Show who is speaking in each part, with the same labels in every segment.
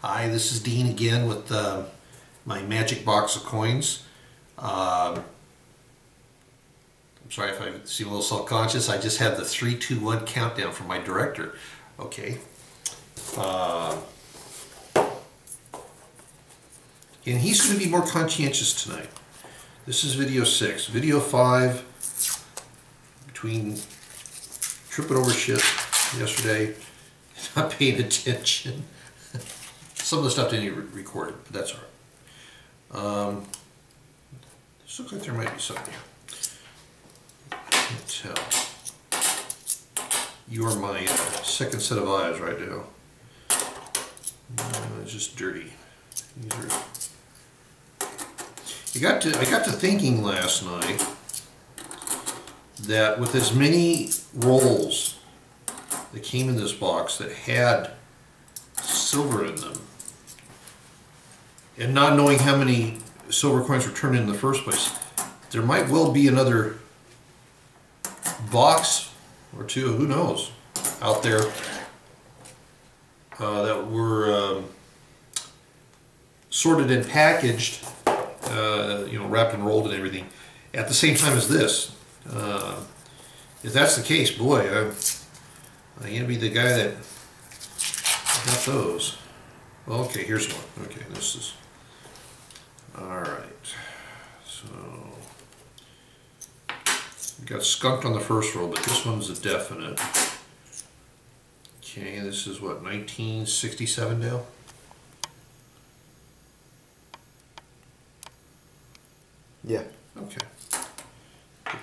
Speaker 1: Hi, this is Dean again with uh, my magic box of coins. Um, I'm sorry if I seem a little self-conscious. I just had the three, two, one countdown from my director. Okay. Uh, and he's going to be more conscientious tonight. This is video six. Video five, between tripping over shit yesterday, not paying attention. Some of the stuff didn't even record it, but that's all right. Um, this looks like there might be something here. Can't tell. You are my uh, second set of eyes right now. Uh, it's just dirty. These are. I got to I got to thinking last night that with as many rolls that came in this box that had silver in them, and not knowing how many silver coins were turned in, in the first place, there might well be another box or two, who knows, out there uh, that were um, sorted and packaged, uh, you know, wrapped and rolled and everything, at the same time as this. Uh, if that's the case, boy, I, gonna be the guy that got those. Okay, here's one. Okay, this is all right. So we got skunked on the first roll, but this one's a definite. Okay, this is what 1967, Dale.
Speaker 2: Yeah.
Speaker 1: Okay. I'm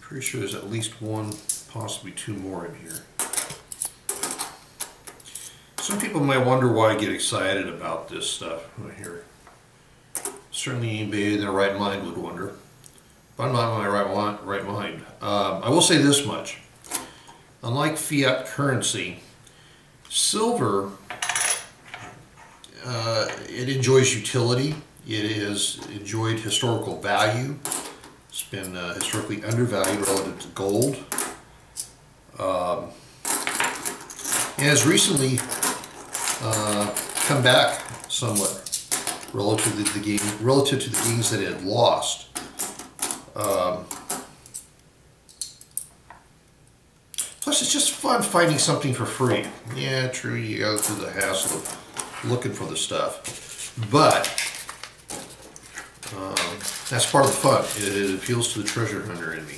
Speaker 1: pretty sure there's at least one, possibly two more in here. Some people might wonder why I get excited about this stuff right here. Certainly anybody in their right mind would wonder. But I'm not in my right, right mind. Um, I will say this much. Unlike fiat currency, silver, uh, it enjoys utility. It is enjoyed historical value. It's been uh, historically undervalued relative to gold. Um, and has recently uh, come back somewhat relative to the gain, relative to the gains that it had lost. Um, plus, it's just fun finding something for free. Yeah, true. You go through the hassle of looking for the stuff, but um, that's part of the fun. It, it appeals to the treasure hunter in me,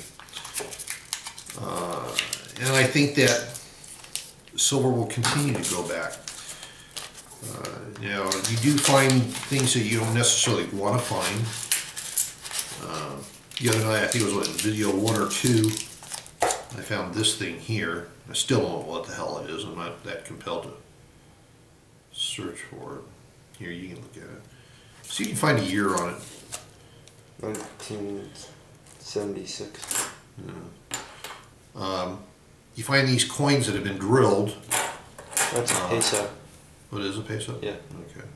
Speaker 1: uh, and I think that silver will continue to go back. Uh, you know, you do find things that you don't necessarily want to find. Uh, the other night, I think it was what, video one or two, I found this thing here. I still don't know what the hell it is. I'm not that compelled to search for it. Here, you can look at it. So you can find a year on it.
Speaker 2: 1976.
Speaker 1: Um, you find these coins that have been drilled.
Speaker 2: That's a
Speaker 1: Uh,
Speaker 2: peso.
Speaker 1: What is a peso?
Speaker 2: Yeah.
Speaker 1: Okay.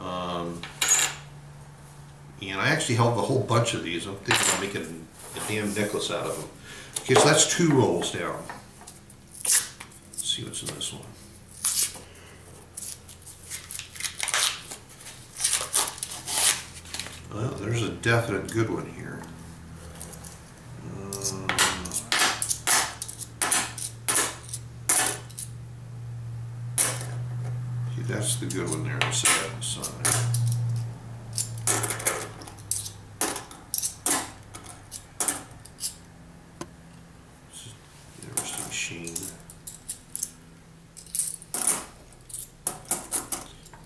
Speaker 1: Um, and I actually have a whole bunch of these. I'm thinking of making a damn necklace out of them. Okay, so that's two rolls down. Let's see what's in this one. Well, there's a definite good one here. That's the good one there. Sheen.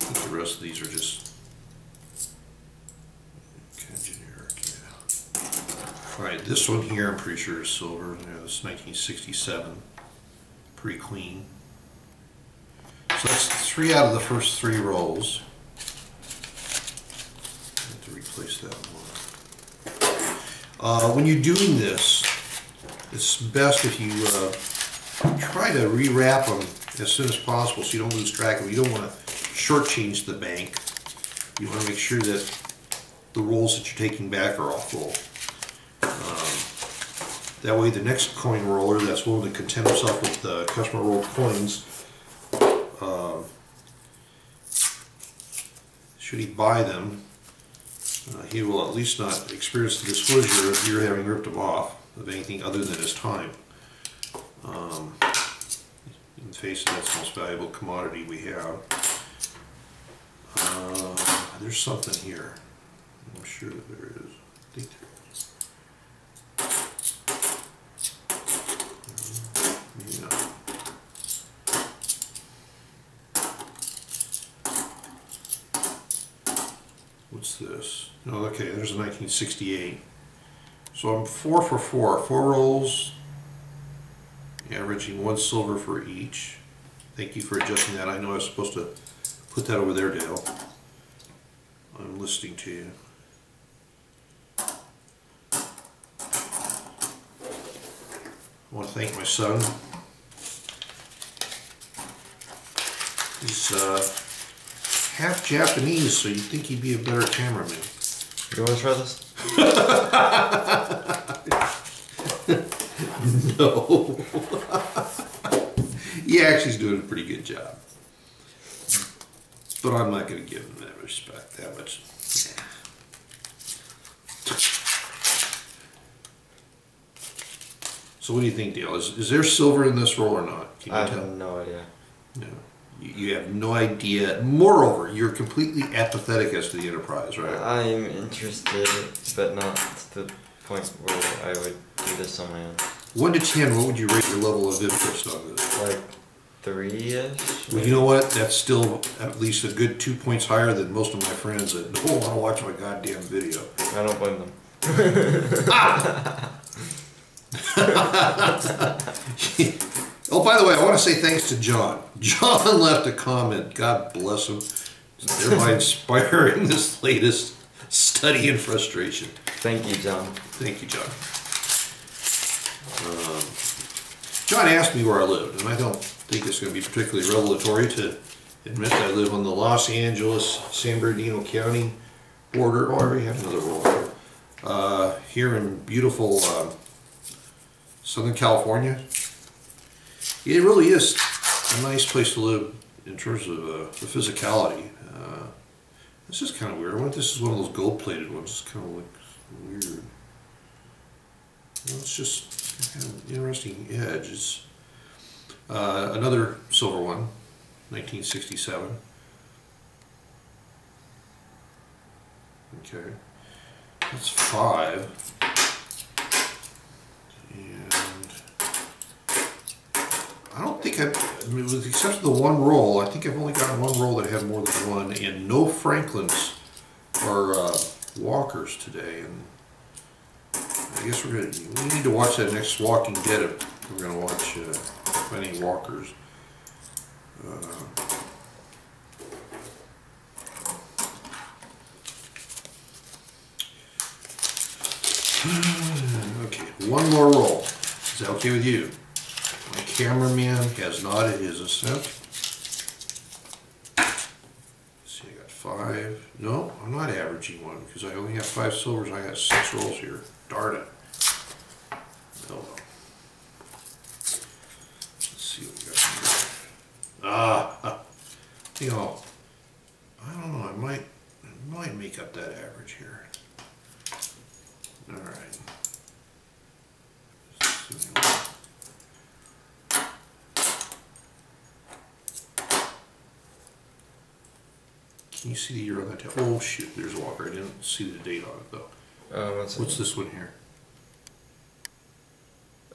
Speaker 1: The rest of these are just kind generic, yeah. All right, this one here, I'm pretty sure is silver. This is 1967. Pretty clean. Three out of the first three rolls. To replace that one. Uh, when you're doing this, it's best if you uh, try to rewrap them as soon as possible so you don't lose track of them. You don't want to shortchange the bank. You want to make sure that the rolls that you're taking back are all full. Um, that way, the next coin roller that's willing to content himself with uh, customer rolled coins uh, should he buy them, uh, he will at least not experience the displeasure of your having ripped him off of anything other than his time. Um, in the face of that's the most valuable commodity we have. Uh, there's something here. I'm sure that there is. I think there is. Maybe not. This? Oh, okay, there's a 1968. So I'm four for four. Four rolls, averaging one silver for each. Thank you for adjusting that. I know I was supposed to put that over there, Dale. I'm listening to you. I want to thank my son. He's uh, half Japanese, so you'd think he'd be a better cameraman.
Speaker 2: You want to try this?
Speaker 1: No. he actually is doing a pretty good job. But I'm not going to give him that respect that much. Yeah. So what do you think, Dale? Is, is there silver in this roll or not? Can you
Speaker 2: I
Speaker 1: tell?
Speaker 2: have no idea.
Speaker 1: No. You, you have no idea. Moreover, you're completely apathetic as to the enterprise, right?
Speaker 2: I am interested, but not to the point where I would do this on my own.
Speaker 1: One to ten, what would you rate your level of interest on this?
Speaker 2: Like three-ish.
Speaker 1: Well, you know what? That's still at least a good two points higher than most of my friends that don't want to watch my goddamn video.
Speaker 2: I don't blame them. Ah!
Speaker 1: oh, by the way, I want to say thanks to John. John left a comment. God bless him. Thereby inspiring this latest study in frustration.
Speaker 2: Thank you, John.
Speaker 1: Thank you, John. Um, John asked me where I lived, and I don't think it's going to be particularly revelatory to admit that I live on the Los Angeles, San Bernardino County border. Oh, I already have another roll here. Uh, here in beautiful uh, Southern California. It really is a nice place to live in terms of uh, the physicality. Uh, this is kind of weird. I wonder if this is one of those gold-plated ones. It's kind of like weird. Well, it's just kind of interesting edge. It's uh, another silver one, 1967. Okay, that's five. And I don't think I've, I mean, with the exception of the one roll, I think I've only gotten one roll that had more than one, and no Franklins or uh, Walkers today. And I guess we're gonna, we need to watch that next Walking Dead if we're gonna watch uh, any Walkers. Uh, Okay, one more roll. Is that okay with you? Cameraman has nodded his assent. Let's see, I got five. No, I'm not averaging one because I only have five silvers. I got six rolls here. Darn it. Oh well. Let's see what we got here. Ah, you know, I don't know. I might, I might make up that average here. All right. Can you see the year on that? tab? Oh shoot, there's a Walker. I didn't see the date on it though.
Speaker 2: Uh, one second.
Speaker 1: What's this one here?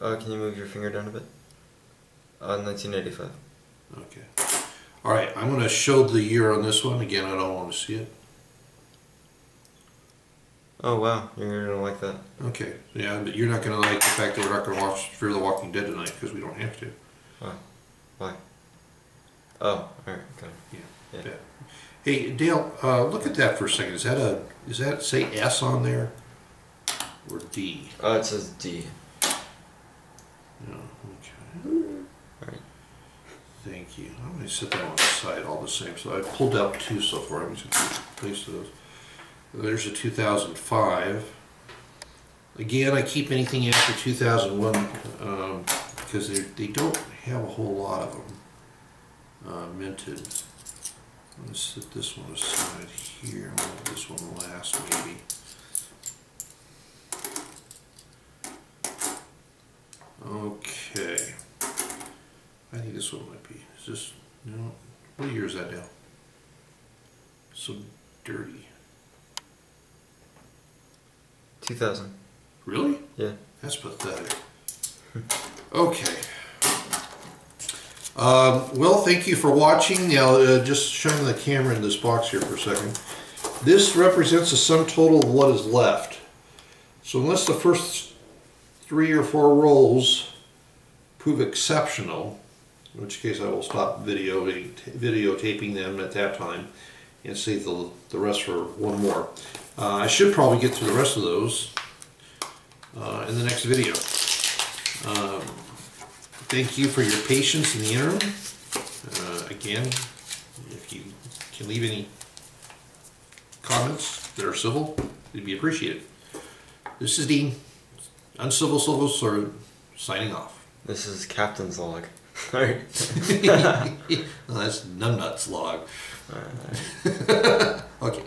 Speaker 2: Uh, can you move your finger down a bit? Uh, 1985.
Speaker 1: Okay. All right, I'm going to show the year on this one. Again, I don't want to see it.
Speaker 2: Oh wow, you're gonna like that.
Speaker 1: Okay, yeah, but you're not going to like the fact that we're not going to watch Fear the Walking Dead tonight because we don't have to.
Speaker 2: Why? Why? Oh, alright, okay.
Speaker 1: Yeah.
Speaker 2: Yeah.
Speaker 1: Yeah. Yeah. Hey, Dale, uh, look at that for a second. Is that a is that say S on there or D?
Speaker 2: Uh, it says D.
Speaker 1: No. Okay.
Speaker 2: Alright.
Speaker 1: Thank you. I'm going to set that on the side all the same. So I pulled out two so far. I'm just going to place those. There's a 2005. Again, I keep anything after 2001 um, because they, they don't have a whole lot of them. Uh, minted. I'm gonna set this one aside here, this one last maybe. Okay. I think this one might be, is this, no, what year is that now? So dirty.
Speaker 2: 2000.
Speaker 1: Really?
Speaker 2: Yeah.
Speaker 1: That's pathetic. Okay. Um, well, thank you for watching. Now, uh, just shine the camera in this box here for a second. This represents the sum total of what is left. So unless the first three or four rolls prove exceptional, in which case I will stop video videotaping them at that time and save the, the rest for one more. Uh, I should probably get through the rest of those uh, in the next video. Um, thank you for your patience in the interim. Uh, again, if you can leave any comments that are civil, it'd be appreciated. This is Dean, Uncivil Civil Servant, signing off.
Speaker 2: This is Captain's log. Alright.
Speaker 1: well, that's numbnuts log.
Speaker 2: Alright.
Speaker 1: Okay.